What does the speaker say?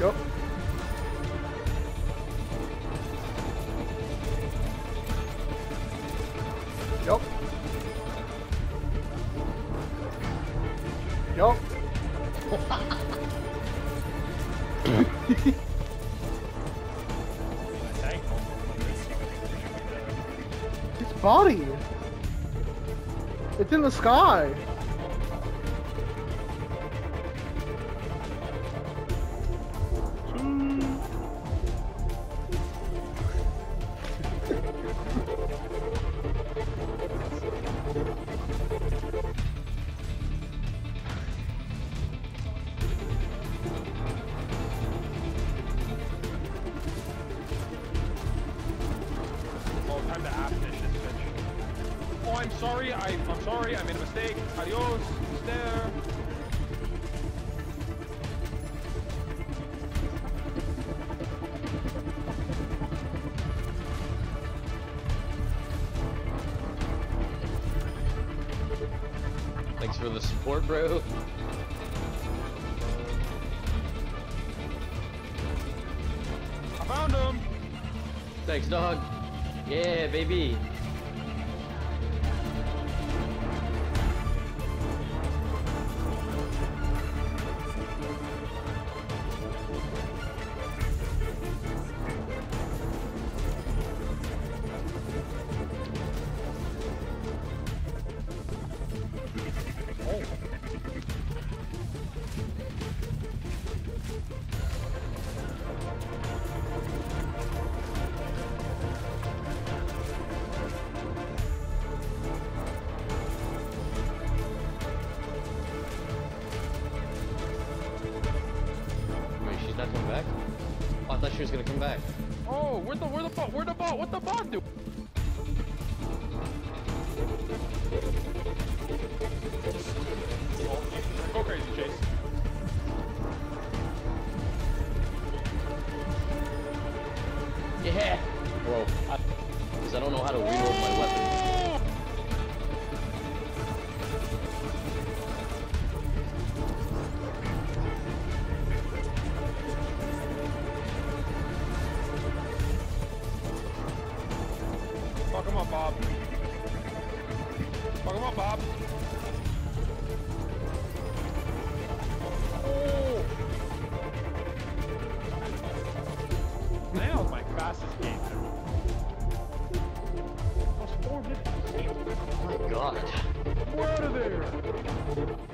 Yup. Yup. Yup. Its body. It's in the sky. Sorry. I, I'm sorry. I made a mistake. Adios. There. Thanks for the support, bro. I found him. Thanks, dog. Yeah, baby. Not coming back? Oh, I thought she was gonna come back. Oh, where'd the where the bot? Where'd the bot? What the bot do? Go crazy, Chase. Yeah! Bro, because I, don't know how to reload my him up, Bob. Fuck him up, Bob. Oh. Was my fastest game ever. Was four minutes. Oh my god. We're out of there.